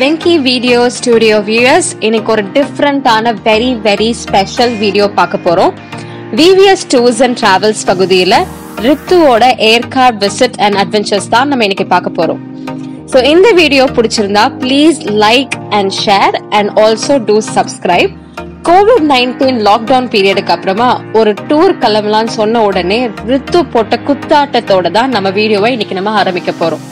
Venky video studio viewers இன்னைக்கு ஒரு டிஃப்ரெண்டான வெரி வெரி ஸ்பெஷல் வீடியோ பார்க்க போறோம். விவிஎஸ் டூர்ஸ் அண்ட் டிராவல்ஸ் பகுதியில் ரித்துவோட ஏர்கார் விசிட் அண்ட் அட்வென்ச்சர்ஸ் தான் நம்ம இன்னைக்கு பார்க்க போறோம். ஸோ இந்த வீடியோ பிடிச்சிருந்தா please like and share and also to subscribe covid nineteen lockdown பீரியடுக்கு அப்புறமா ஒரு டூர் கிளம்பலாம்னு சொன்ன உடனே ரித்து போட்ட குத்தாட்டத்தோட தான் நம்ம வீடியோவை இன்னைக்கு நம்ம ஆரம்பிக்க போறோம்.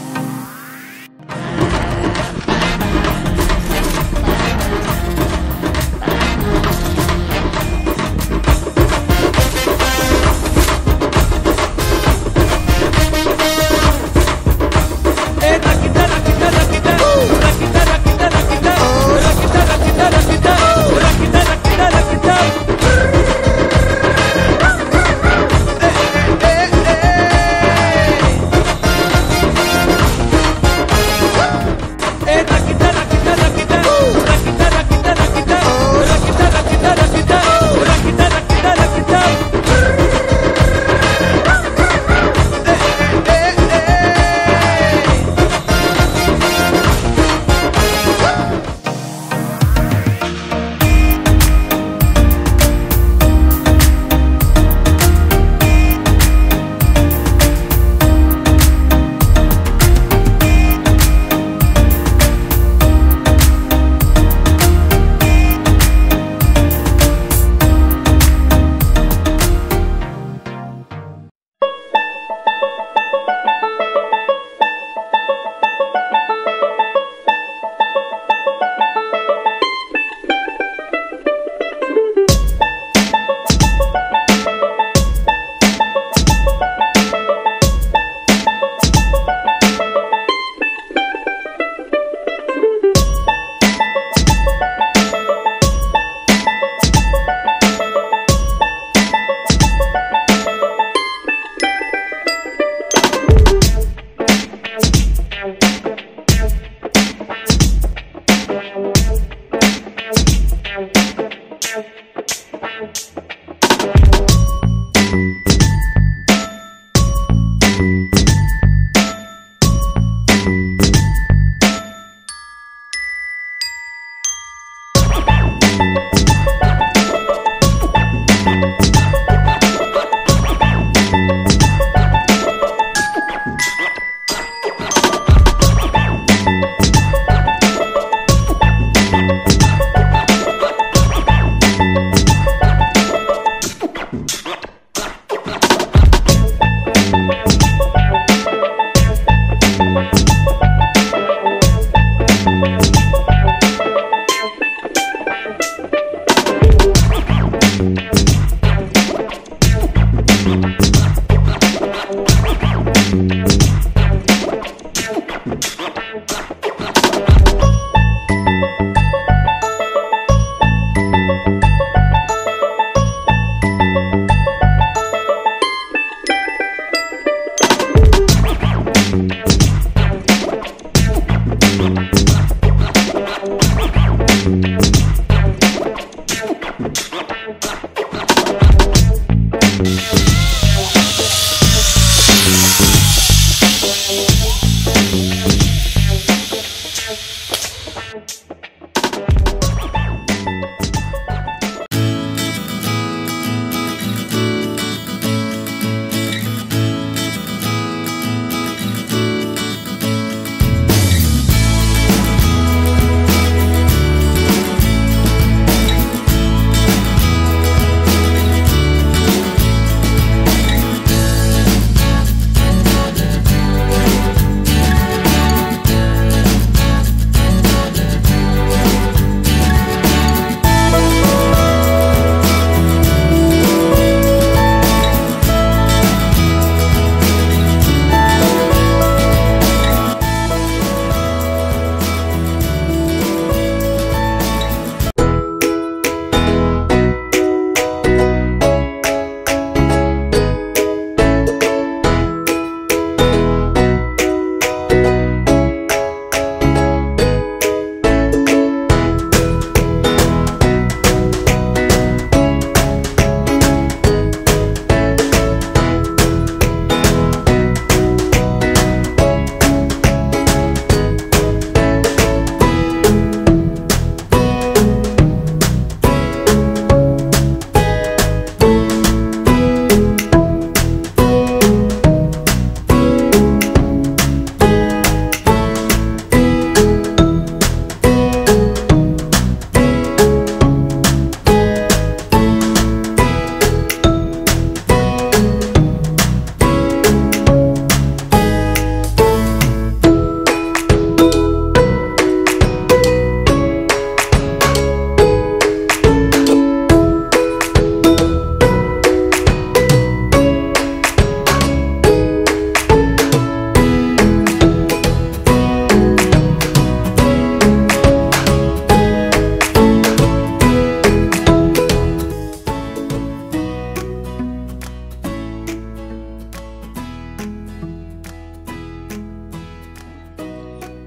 Thank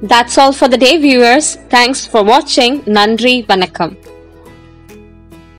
That's all for the day, viewers. Thanks for watching. Nandri Vanakkam.